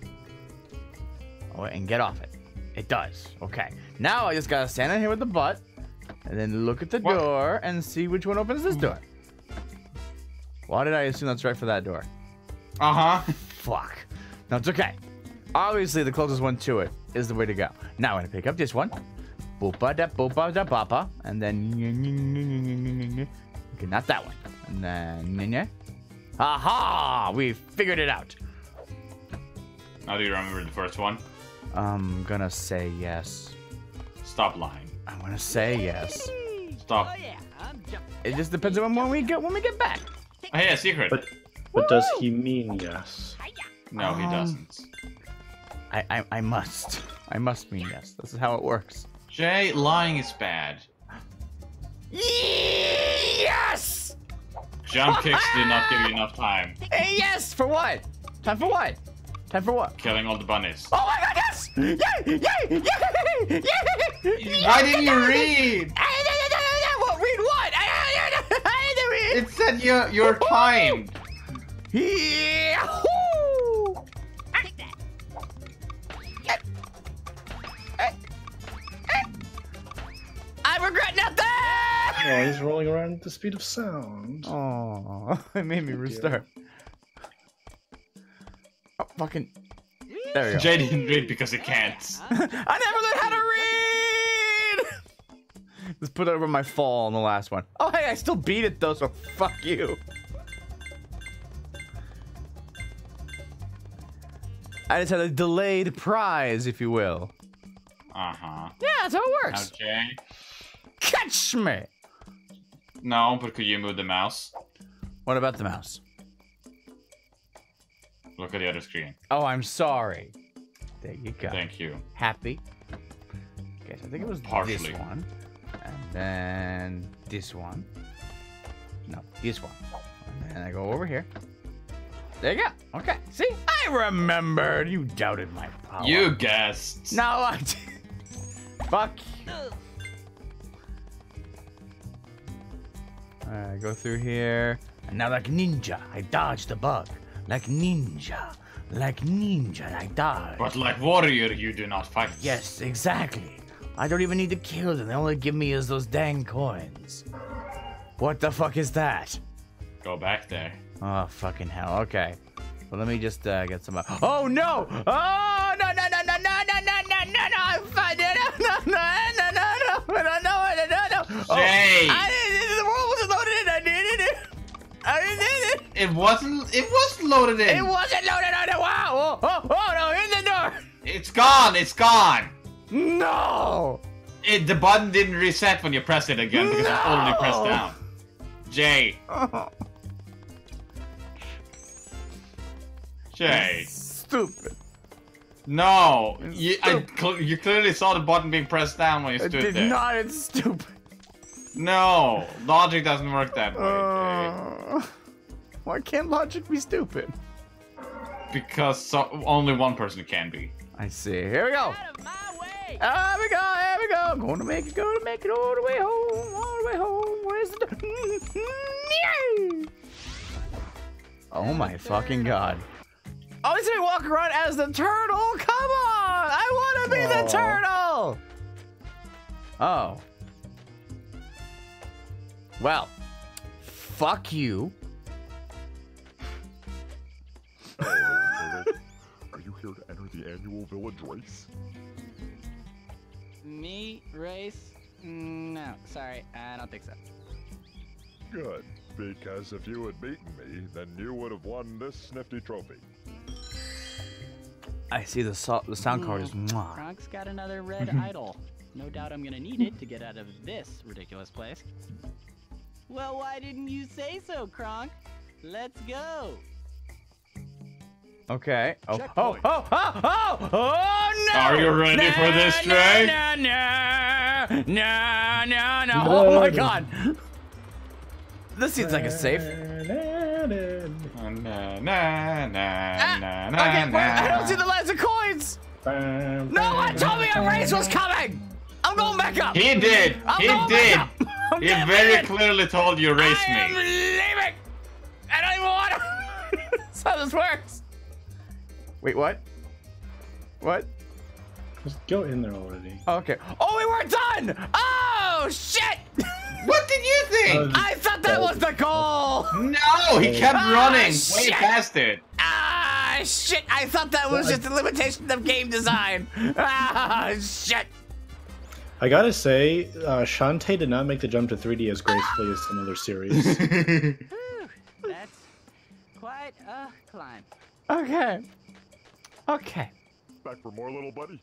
Oh, and get off it. It does. Okay. Now I just gotta stand in here with the butt, and then look at the What? door and see which one opens this door. Why did I assume that's right for that door? Uh huh. Fuck. No, it's okay. Obviously, the closest one to it is the way to go. Now I'm gonna pick up this one. Boopa da boopa da bapa. And then. Okay, not that one. And then. Aha! We figured it out. Now do you remember the first one? I'm gonna say yes. Stop lying. I'm gonna say yes. Stop. It just depends on when we get when we get back. Oh, hey, a secret. But but does he mean yes? no, he Um, doesn't. I, I I must. I must mean yes. This is how it works. Jay, lying is bad. Yes! Jump kicks did not give you enough time. Hey, yes! For what? Time for what? Time for what? Killing all the bunnies. Oh my god, yes! Yay! Yay! Yay! Yay! Why didn't you read? What? Read what? I didn't read. It said you're, you're timed. I regret nothing! Oh, he's rolling around at the speed of sound. Oh, it made me restart. Oh, fucking. There we go. Jay didn't read because he can't. I never learned how to read! Let's put it over my fall on the last one. Oh, hey, I still beat it though, so fuck you. I just had a delayed prize, if you will. Uh huh. Yeah, that's how it works. Okay. Catch me! No, but could you move the mouse? What about the mouse? Look at the other screen. Oh, I'm sorry. There you go. Thank you. Happy. Okay, so I think it was Partially. this one. And then this one. No, this one. And then I go over here. There you go. Okay. See? I remembered. You doubted my power. You guessed. No, I did. Fuck. Alright, go through here. And now like ninja, I dodge the bug. Like ninja. Like ninja, I dodge. But like warrior, you do not fight. Yes, exactly. I don't even need to kill them. They only give me is those dang coins. What the fuck is that? Go back there. Oh, fucking hell. Okay. Well, let me just uh, get some. Oh, no! Oh, no, no, no, no, no, It wasn't. It was loaded in. It wasn't loaded on the wow! Oh, oh, oh, no, in the door! It's gone. It's gone. No! It, the button didn't reset when you pressed it again because it's already pressed down. Jay. Jay. Stupid. No. You, I, cl- you clearly saw the button being pressed down when you stood there. It did there. not, it's stupid. No. Logic doesn't work that way. Jay. Oh. Why can't logic be stupid? Because so, only one person can be. I see. Here we go. Out of my way! Here we go. Here we go. Going to make it. Going to make it all the way home. All the way home. Where's the? oh my fucking god. Oh, he's gonna walk around as the turtle. Come on! I want to be the turtle. Oh. Well, fuck you. Annual village race? Me race? No, sorry, I don't think so. Good, because if you had beaten me, then you would have won this snifty trophy. I see the so- the sound card is. Hmm. Mwah. Kronk's got another red idol. No doubt I'm gonna need it to get out of this ridiculous place. Well, why didn't you say so, Kronk? Let's go. Okay. Oh, oh, Checkpoint. oh, oh, oh, oh, no! Are you ready for this, Trey? No, no, no, no, no. Oh my god. This seems like a safe. Na, na, na, na, Ah, na, na, okay, wait, I don't see the lines of coins. No one told me a race was coming. I'm going back up. He did. I'm he going did. back up. I'm He very leaving. clearly told you race I am leaving. I don't even want to. That's how this works. Wait, what? What? Just go in there already. Okay. Oh, we weren't done. Oh shit! What did you think? I thought that was the goal. no, he kept Ah, running way shit. past it. Ah shit! I thought that was just a limitation of game design. Ah shit! I gotta say, uh, Shantae did not make the jump to 3D as gracefully as some other series. Whew, that's quite a climb. Okay. Okay. Back for more, little buddy.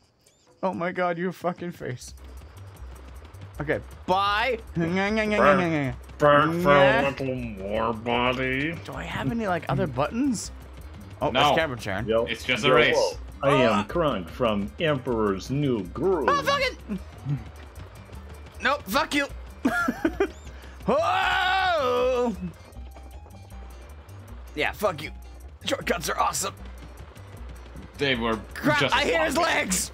Oh my god, your fucking face. Okay. Bye. Do Back for a little more, buddy. I have any like other buttons? Oh, No. that's camera Sharon. Yo, It's just a yo, race. whoa. I am ah. Kronk from Emperor's New Groove. Oh fuck it! Nope. Fuck you. Whoa! Yeah, fuck you. Shortcuts are awesome. They were Crap! just I hit his legs.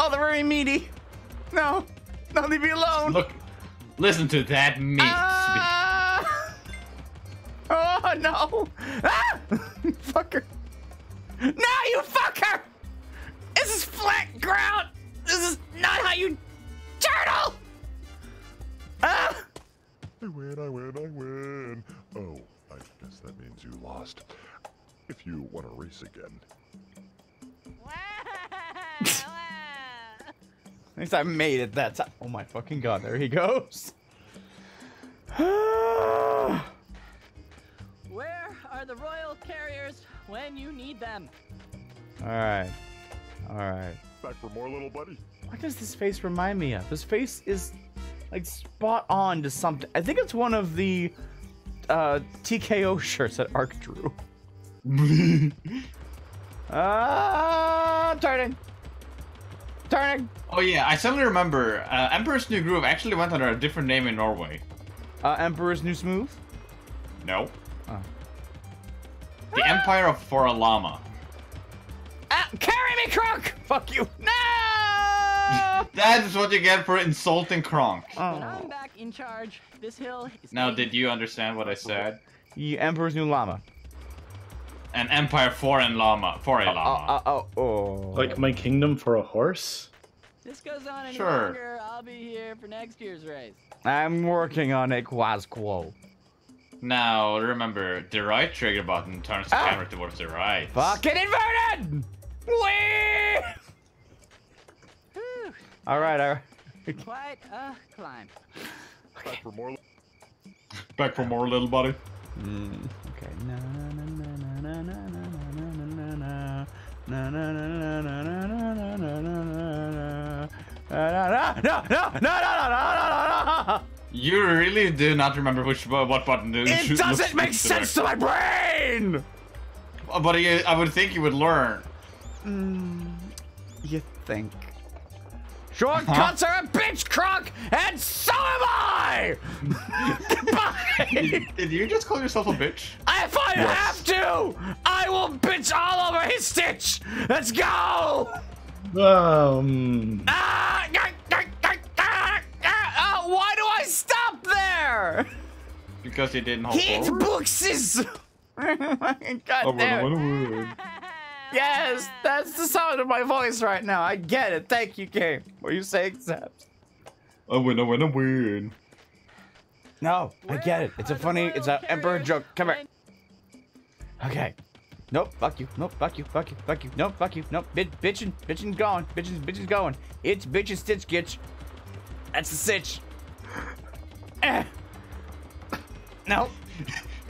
Oh, they're very meaty. No, no, leave me alone. Look, listen to that meat. Ah! Oh no! Ah! fucker! No, you fucker! This is flat ground. This is not how you turtle. Ah! I win, I win, I win. Oh, I guess that means you lost. If you want to race again. At least I made it that time. Oh my fucking god! There he goes. Where are the royal carriers when you need them? All right, all right. Back for more, little buddy. What does this face remind me of? This face is like spot on to something. I think it's one of the uh, TKO shirts that Ark drew. Ah, turning, turning. Oh yeah, I suddenly remember. Uh, Emperor's New Groove actually went under a different name in Norway. Uh, Emperor's New Smooth. No. Oh. The Empire of for Foralama. Ah, carry me, Kronk! Fuck you. No! That is what you get for insulting Kronk. When oh. I'm back in charge, this hill is Now, did you understand what I said? The Emperor's New Llama. An empire for an llama, for a Oh, llama. oh, oh, oh. Like my kingdom for a horse? this goes on any Sure. longer, I'll be here for next year's race. I'm working on a Quasquo. Now, remember, the right trigger button turns the Ah. camera towards the right. Fucking inverted! Whee! All right, all right. quite a climb. Back for more. Back for more, little buddy. Mm, okay. Na No, no, no, no, no, no, no, no, no. You really do not remember which what button to It doesn't make sense to my brain. But I, I would think you would learn. Mm, you think? Shortcuts are a bitch, Kronk, and so am I. Goodbye. Did you just call yourself a bitch? If I have to, I will bitch all over his stitch. Let's go. Um, Ah, ah, ah, ah, oh, why do I stop there? Because he didn't hold Hit forward? boxes. God Oh, damn Yes, that's the sound of my voice right now. I get it. Thank you, game. What you say, accept. A win, a win, a win. No, I get it. It's a funny, it's an emperor joke. Come here. Okay. Nope, fuck you. Nope, fuck you, fuck you, fuck you. Nope, fuck you. Nope, bitch, bitchin', bitchin' going. Bitchin', bitchin' going. It's bitchin' stitch gitch. That's the sitch. Eh. Nope.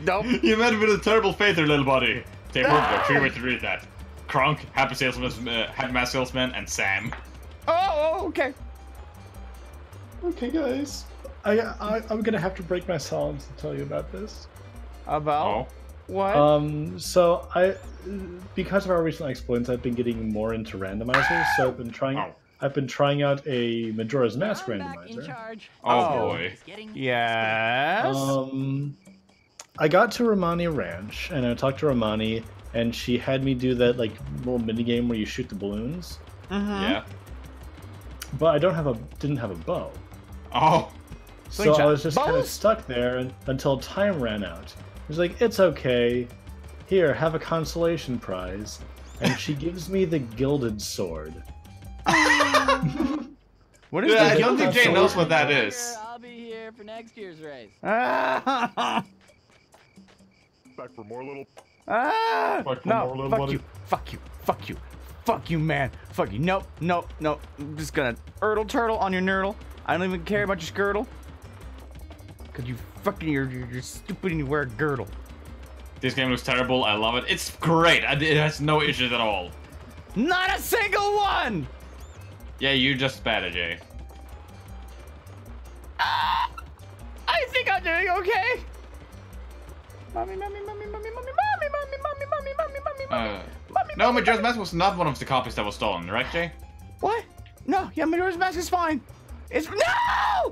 Nope. You met with a terrible fate there, little buddy. They were there. Three ways to read that. Kronk, Happy Salesman, uh, Happy Mass Salesman, and Sam. Oh, oh, okay. okay, guys. I, I I'm gonna have to break my silence and tell you about this. About Oh. what? Um, so I, because of our recent exploits, I've been getting more into randomizers. So I've been trying. Oh. I've been trying out a Majora's Mask I'm back in randomizer. charge. Oh, Oh. boy. It's yes. Um, I got to Romani Ranch and I talked to Romani, and she had me do that like little mini game where you shoot the balloons. Mhm. Yeah. But I don't have a didn't have a bow, Oh. so I was just kind of stuck there un- until time ran out. It was like, "It's okay, here, have a consolation prize," and she gives me the gilded sword. What is Yeah, I the don't think Jay knows what that is. I'll be here for next year's race. Ah, Back for more little. Ah, Fuck no, fuck buddy. you, fuck you, fuck you, fuck you, man, fuck you. Nope, nope, nope. I'm just gonna urdle turtle on your nurdle. I don't even care about your skirtle. Cause you fucking you're, you're, stupid and you wear a girdle. This game looks terrible. I love it. It's great. It has no issues at all. Not a single one. Yeah, you just bad at Jay. Ah, I think I'm doing okay. Mommy, mommy, mommy, mommy, mommy, mommy, Uh, no, mommy, Majora's Mask was not one of the copies that was stolen, right, Jay? What? No, yeah, Majora's Mask is fine. It's no!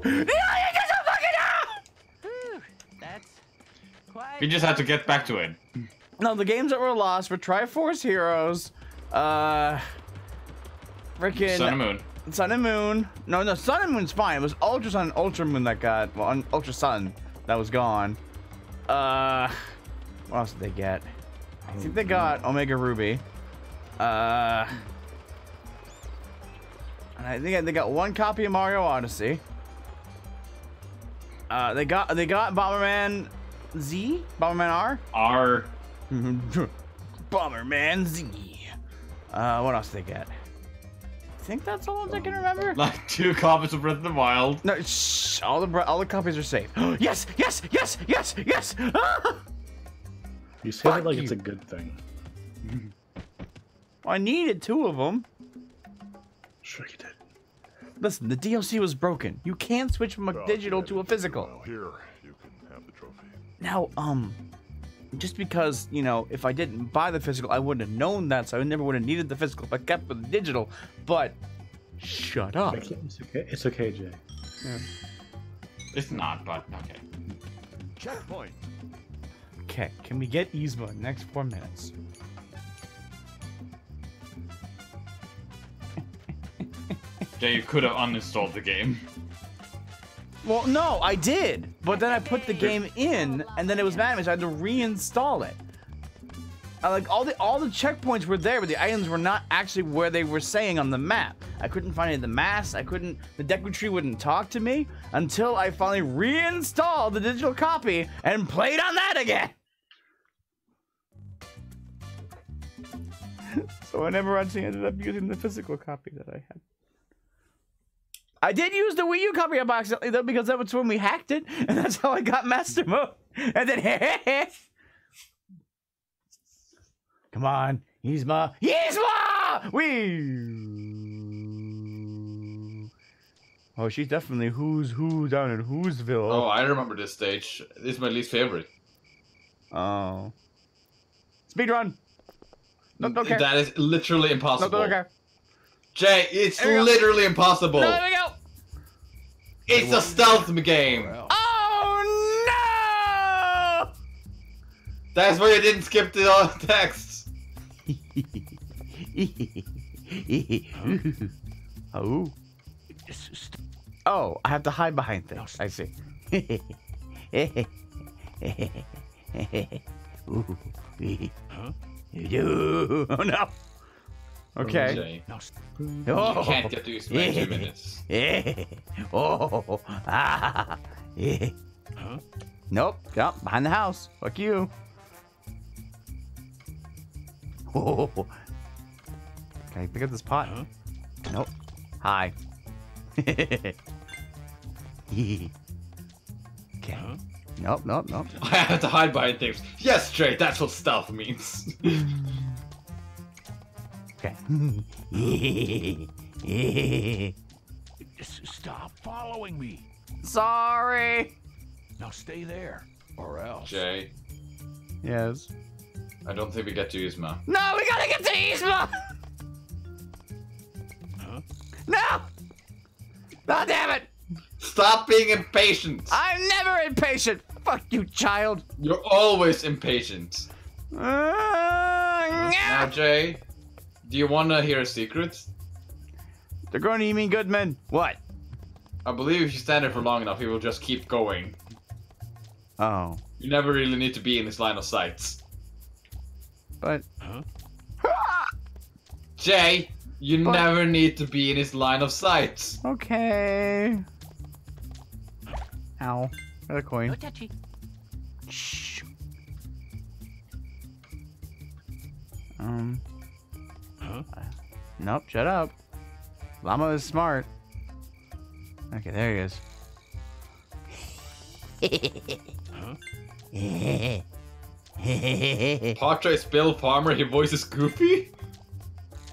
No, you just don't fucking know! Whew, that's quite. We just had to get back to it. No, the games that were lost were Triforce Heroes, uh, freaking Sun and Moon. Sun and Moon. No, no, Sun and Moon's fine. It was Ultra Sun and Ultra Moon that got, well, un- Ultra Sun that was gone. Uh, what else did they get? I think they got Omega Ruby. Uh, and I think they got one copy of Mario Odyssey. Uh, they got they got Bomberman Z, Bomberman R. R. Bomberman Z. Uh, what else they get? I think that's all I can remember. Like two copies of Breath of the Wild. No, shh, all the all the copies are safe. yes, yes, yes, yes, yes. Ah! You say Fuck that like it's a good thing. I needed two of them. Sure you did. Listen, the DLC was broken. You can't switch from a Oh, digital yeah, to a physical. Well, here, you can have the trophy. Now, um, just because you know, if I didn't buy the physical, I wouldn't have known that, so I never would have needed the physical if I kept with the digital. But shut up. It's okay. It's okay, Jay. It's not, but okay. Checkpoint. Okay, can we get Yzma in the next four minutes? Jay, you could have uninstalled the game. Well, no, I did, but then I put the game in, and then it was damaged. I had to reinstall it. I, like all the all the checkpoints were there, but the items were not actually where they were saying on the map. I couldn't find any of the masks. I couldn't. The Deku Tree wouldn't talk to me until I finally reinstalled the digital copy and played on that again. So I never actually ended up using the physical copy that I had. I did use the Wii U copy up accidentally though because that was when we hacked it, and that's how I got Master Mode. And then, come on, Yzma, Yzma, we. Oh, she's definitely who's who down in Who'sville. Oh, I remember this stage. This is my least favorite. Oh. Speed run. No, don't care. That is literally No, impossible. don't care. Jay, it's There literally impossible. No, there we go. It's a stealth game. Oh no! That's why you didn't skip the uh, text. oh. Oh, I have to hide behind things. I see. Ooh. Ooh, Oh no. Okay. Oh. You can't get it in two minutes. oh. Ah. Nope. Yep. Behind the house. Fuck you. Oh. Can I pick up this pot? Nope. Hi. okay. Nope. Nope. Nope. I have to hide behind things. Yes, Jay, that's what stealth means. Okay. Stop following me. Sorry. Now stay there, or else. Jay, Yes. I don't think we get to Yzma. No, we gotta get to Yzma! No! God damn it! Stop being impatient. I'm never impatient! Fuck you, child! You're always impatient. Uh, Now, Jay, do you want to hear a secret? They're going to you mean Goodman. What? I believe if you stand there for long enough, he will just keep going. Oh. You never really need to be in his line of sight. But. Huh? Jay, you But- never need to be in his line of sight. Okay. Ow. Got a coin. No touchy. Shh. Um. Huh? Nope, shut up. Llama is smart. Okay, there he is. Portraits Bill Farmer, he voices Goofy?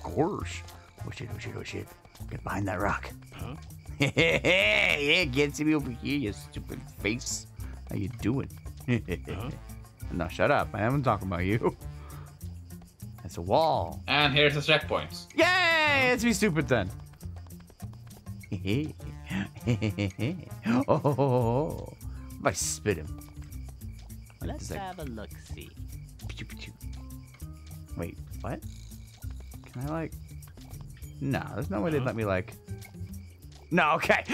Gorsh. Oh shit, oh shit, oh shit. Get behind that rock. Huh? yeah, get to me over here, you stupid face. How you doing? Huh? no, shut up. I haven't talking about you. It's a wall. And here's the checkpoint. Yay! Let's be stupid then. oh, if I spit him. Like, Let's have a look see. Pichu, pichu. Wait, what? Can I like? No, there's no way they'd let me like. No, okay.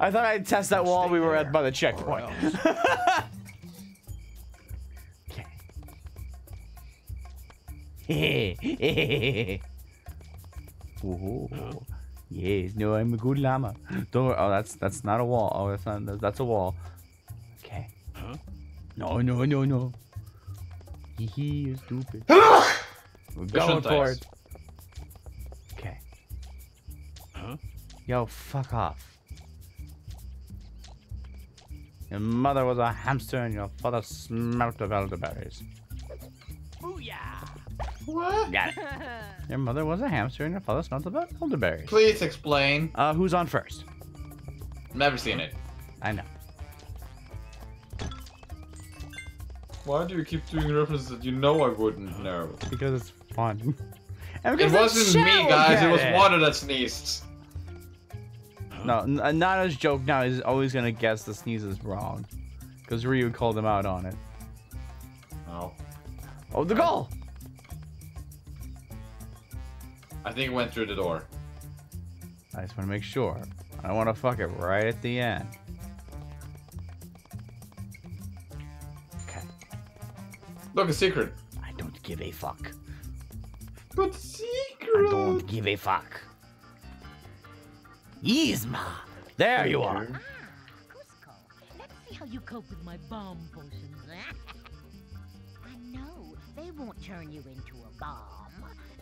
I thought I'd test that wall we were at by the checkpoint. Oh, okay. Ooh. Yes, no, I'm a good llama. Don't. worry- Oh, that's that's not a wall. Oh, that's not. That's, that's a wall. Okay. Huh? No, no, no, no. Hee hee, you're stupid. We're going for it. Yo, fuck off. Your mother was a hamster and your father smelt of elderberries. Booyah! What? Got it. Your mother was a hamster and your father smelt of elderberries. Please explain. Uh, who's on first? Never seen it. I know. Why do you keep doing references that you know I wouldn't know? Because it's fun. And It because it's wasn't me, guys. It was Cat. Water that sneezed. No, uh, not as joke now. He's always gonna guess the sneeze is wrong. Because Ryu called him out on it. Oh. Oh, the goal! I think it went through the door. I just want to make sure. I don't want to fuck it right at the end. Okay. Look, a secret. I don't give a fuck. But secret. I secret. don't give a fuck. Yzma! There you are. Ah, Kuzco, let's see how you cope with my bomb potions. I know, they won't turn you into a bomb.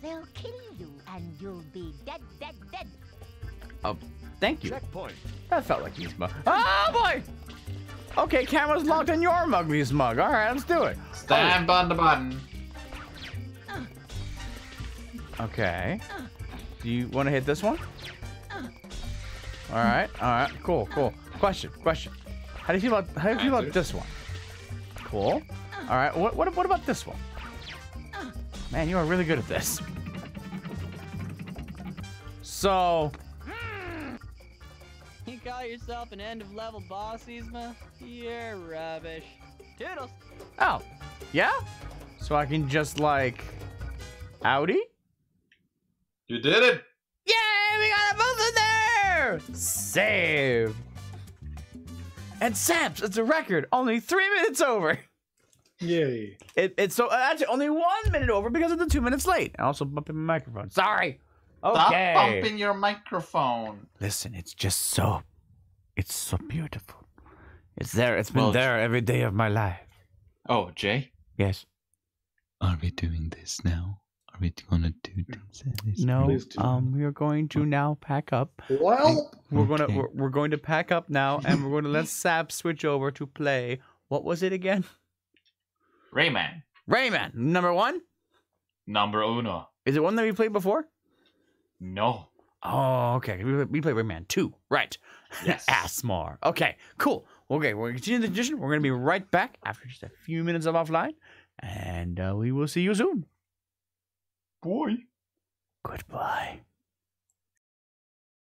They'll kill you and you'll be dead, dead, dead. Oh, thank you. Checkpoint. That felt like these mug. Oh boy! Okay, camera's locked on your mug, Mugby's mug. All right, let's do it. Stand on the button. Okay. Do you want to hit this one? All right. All right. Cool. Cool. Question. Question. How do you feel about how do you feel about this one? Cool. All right. What what what about this one? Man, you are really good at this. So, You call yourself an end of level boss, Yzma? You're rubbish. Toodles. oh, yeah. So I can just like, Audi. You did it. Yay! We got a both in there. Save. And Saps, it's a record. Only three minutes over. Yay. It, it's so actually only one minute over because of the two minutes late. I also bumping my microphone. Sorry. Okay. Stop bumping your microphone. Listen, it's just so, it's so beautiful. It's there. It's been Well, there every day of my life. Oh, Jay. Yes. Are we doing this now? Are we gonna do this? this No. Please do. Um, we are going to now pack up. Well, We're gonna we're, we're going to pack up now, and we're going to let Sap switch over to play. What was it again? Rayman. Rayman number one. Number uno. Is it one that we played before? No. Oh, okay. We, we played Rayman 2. Right. Yes. Asmar. Okay, cool. Okay, we're going to continue the tradition. We're going to be right back after just a few minutes of offline. And uh, we will see you soon. Goodbye.